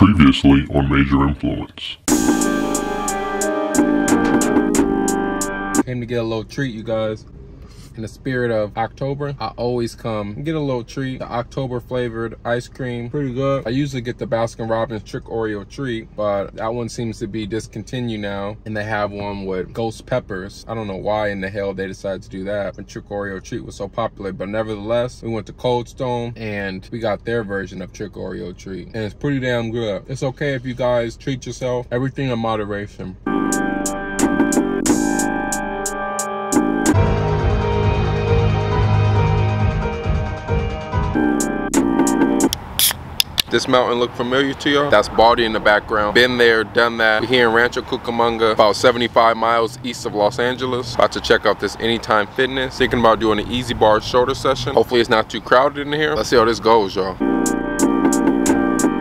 Previously on Major Influence. Came to get a little treat, you guys. In the spirit of October, I always come get a little treat. The October flavored ice cream, pretty good. I usually get the Baskin Robbins Trick Oreo treat, but that one seems to be discontinued now. And they have one with ghost peppers. I don't know why in the hell they decided to do that when Trick Oreo treat was so popular. But nevertheless, we went to Cold Stone and we got their version of Trick Oreo treat. And it's pretty damn good. It's okay if you guys treat yourself. Everything in moderation. This mountain look familiar to y'all? That's Baldy in the background. Been there, done that. We're here in Rancho Cucamonga, about 75 miles east of Los Angeles. About to check out this Anytime Fitness. Thinking about doing an EZ bar shoulder session. Hopefully it's not too crowded in here. Let's see how this goes, y'all.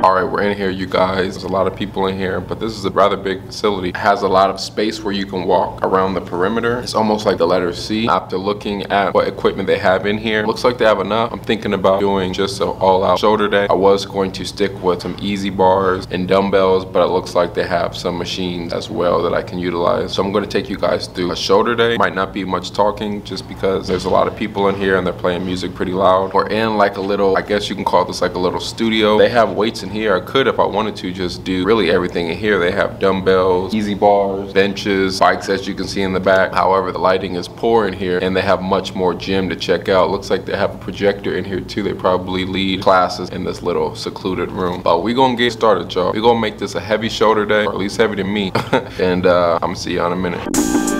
All right, we're in here, you guys. There's a lot of people in here, but this is a rather big facility. It has a lot of space where you can walk around the perimeter. It's almost like the letter C. After looking at what equipment they have in here, looks like they have enough. I'm thinking about doing just an all-out shoulder day. I was going to stick with some EZ bars and dumbbells, but it looks like they have some machines as well that I can utilize. So I'm gonna take you guys through a shoulder day. Might not be much talking just because there's a lot of people in here and they're playing music pretty loud. We're in like a little, I guess you can call this like a little studio. They have weights in here. I could, if I wanted to, just do really everything in here. They have dumbbells, EZ bars, benches, bikes as you can see in the back. However, the lighting is poor in here and they have much more gym to check out. Looks like they have a projector in here too. They probably lead classes in this little secluded room. But we gonna get started, y'all. We gonna make this a heavy shoulder day, or at least heavy to me. and uh, I'm gonna see y'all in a minute.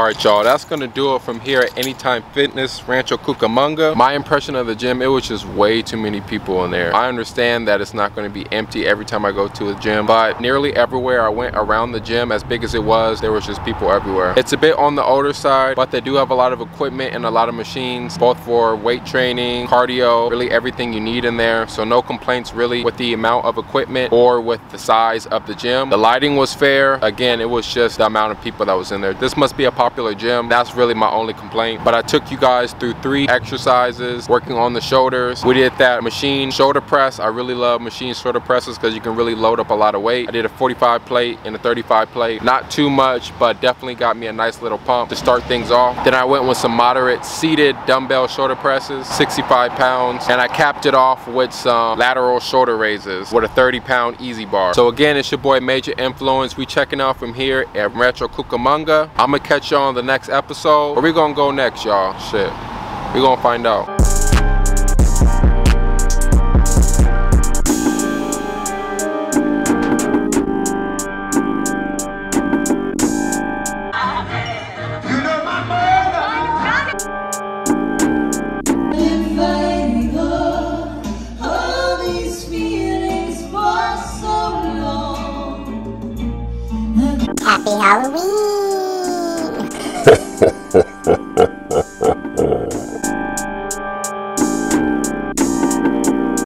All right, y'all, that's gonna do it from here at Anytime Fitness, Rancho Cucamonga. My impression of the gym, it was just way too many people in there. I understand that it's not gonna be empty every time I go to a gym, but nearly everywhere I went around the gym, as big as it was, there was just people everywhere. It's a bit on the older side, but they do have a lot of equipment and a lot of machines, both for weight training, cardio, really everything you need in there. So no complaints really with the amount of equipment or with the size of the gym. The lighting was fair. Again, it was just the amount of people that was in there. This must be a popular popular gym. That's really my only complaint. But I took you guys through three exercises, working on the shoulders. We did that machine shoulder press. I really love machine shoulder presses because you can really load up a lot of weight. I did a 45 plate and a 35 plate. Not too much, but definitely got me a nice little pump to start things off. Then I went with some moderate seated dumbbell shoulder presses, 65 pounds. And I capped it off with some lateral shoulder raises with a 30 pound EZ bar. So again, it's your boy Major Influence. We checking out from here at Rancho Cucamonga. I'm gonna catch y'all on the next episode. Where we gonna go next, y'all? Shit. We gonna find out. Happy Halloween!